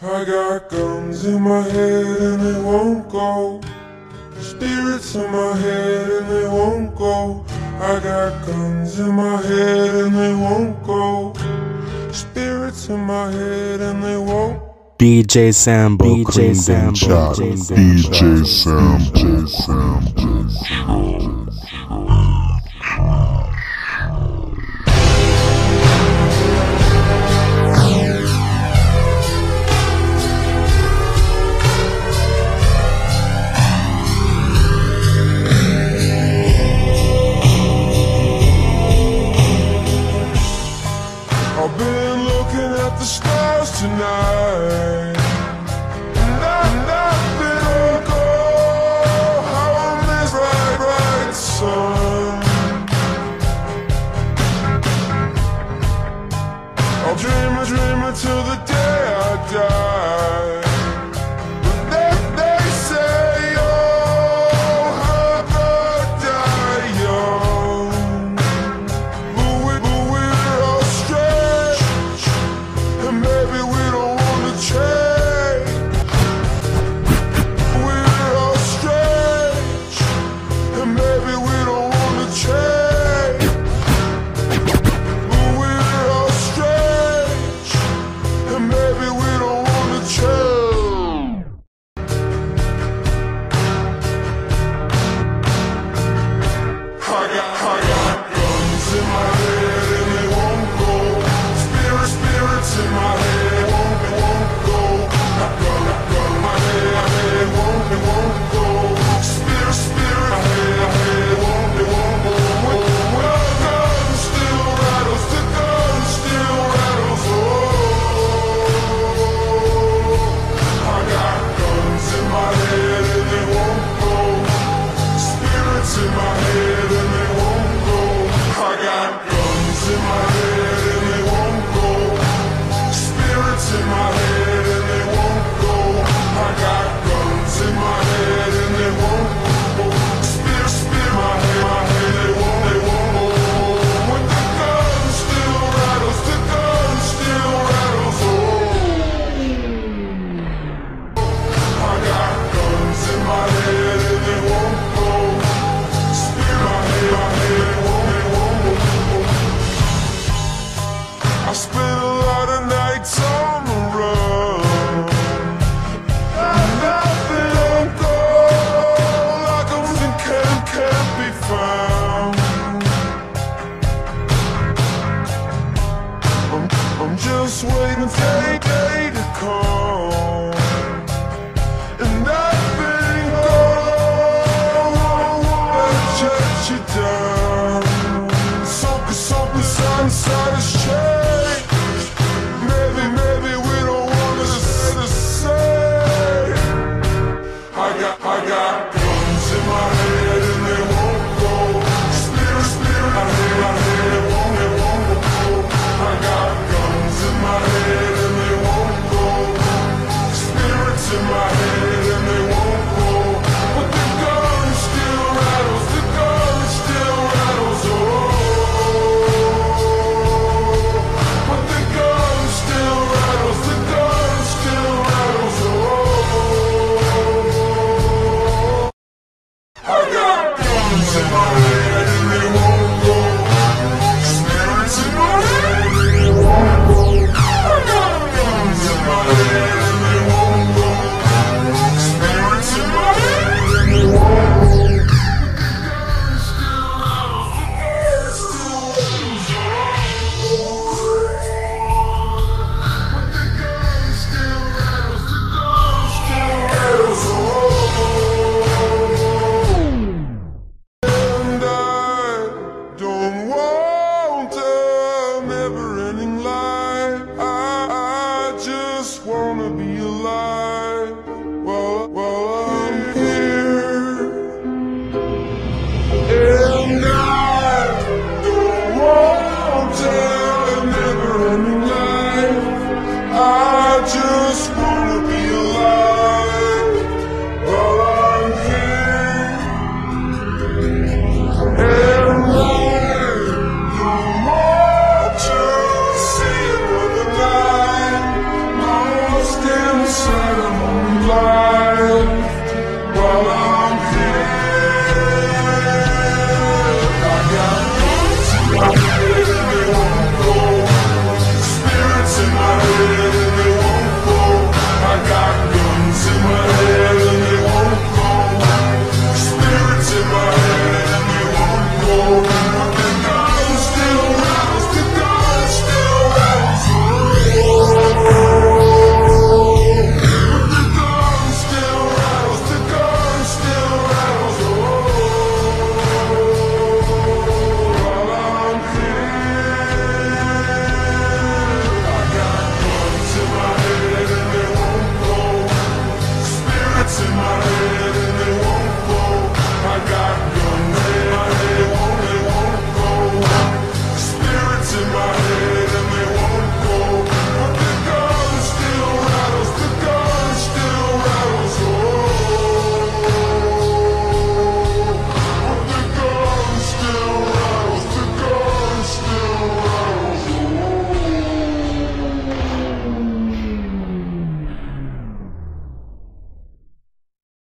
I got guns in my head and they won't go. Spirits in my head and they won't go. I got guns in my head and they won't go. Spirits in my head and they won't. DJ Sambo, DJ DJ Sambo, Sambo, DJ Sambo, DJ Sam, DJ Sam, DJ Sam. baby, we don't wanna be alive.